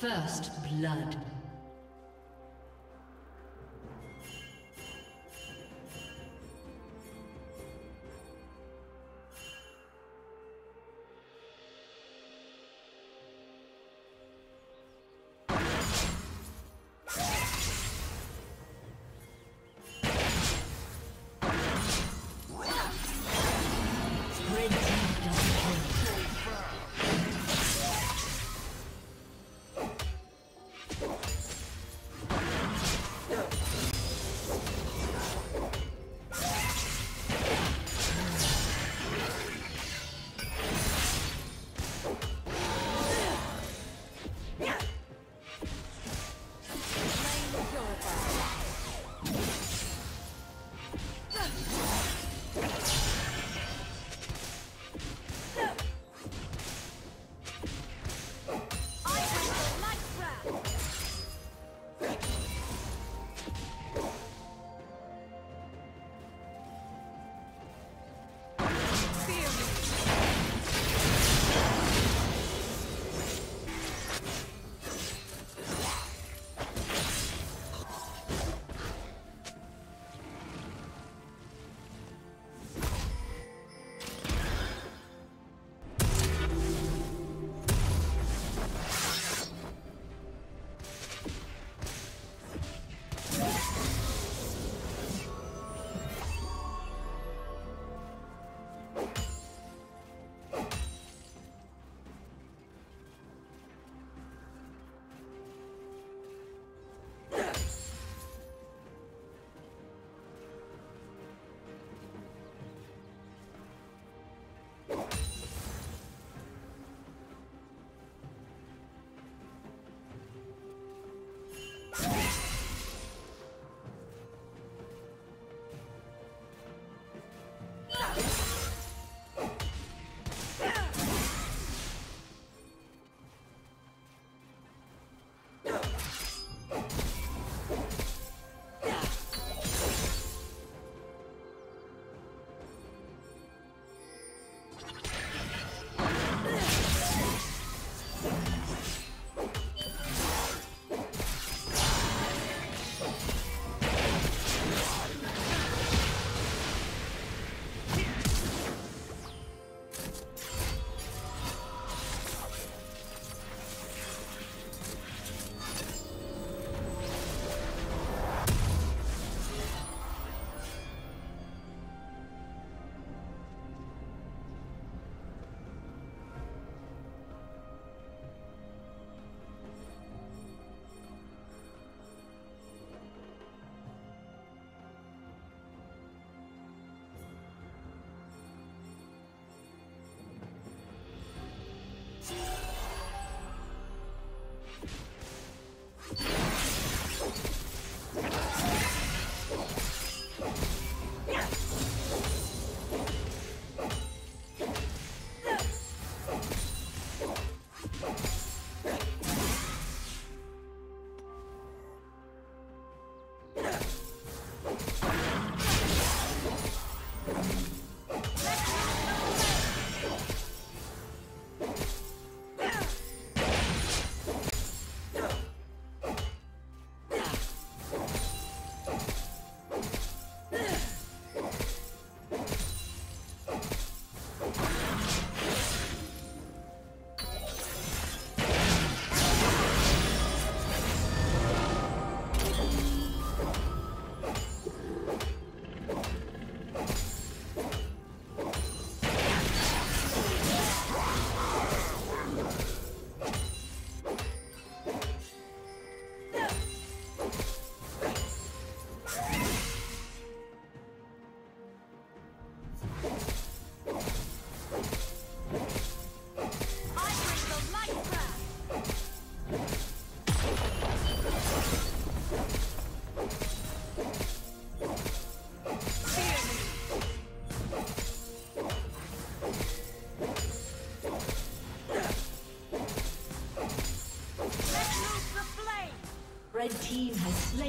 First blood.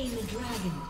Slain the dragon.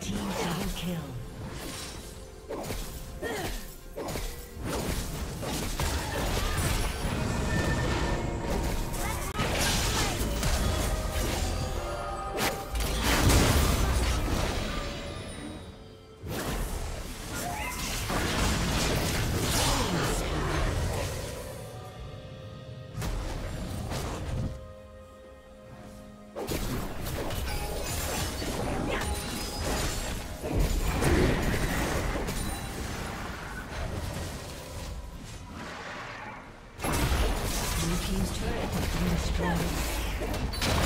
Team double kill. Okay.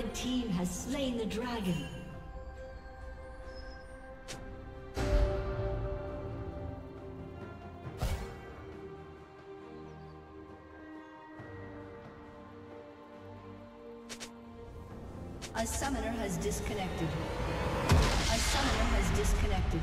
Red team has slain the dragon. A summoner has disconnected. A summoner has disconnected.